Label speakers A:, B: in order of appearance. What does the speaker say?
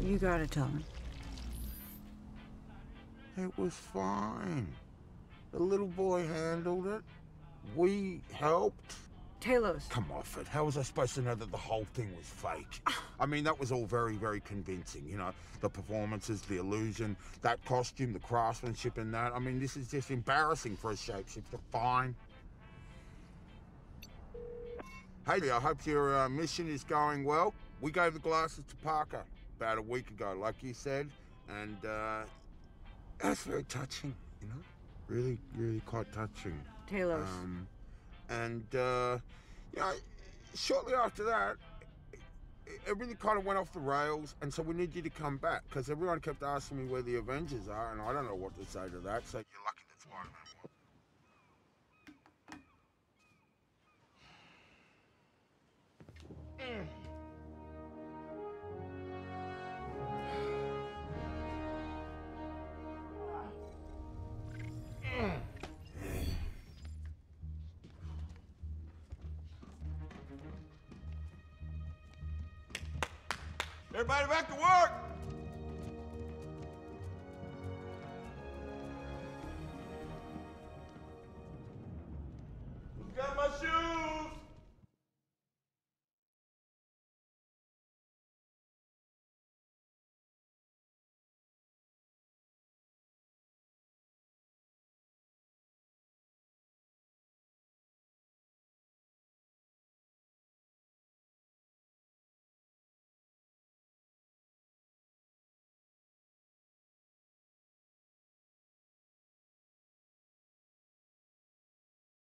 A: You gotta tell me.
B: It was fine. The little boy handled it. We helped.
A: Talos.
B: Come off it. How was I supposed to know that the whole thing was fake? I mean, that was all very, very convincing. You know, the performances, the illusion, that costume, the craftsmanship in that. I mean, this is just embarrassing for a shapeshifter. Fine. Hey, I hope your uh, mission is going well. We gave the glasses to Parker about a week ago, like you said, and uh, that's very touching, you know? Really, really quite touching.
A: Talos.
B: Um, and, uh, you know, shortly after that, it- everything kind of went off the rails, and so we need you to come back because everyone kept asking me where the Avengers are, and I don't know what to say to that. So you're lucky to find them.
C: Everybody back to work!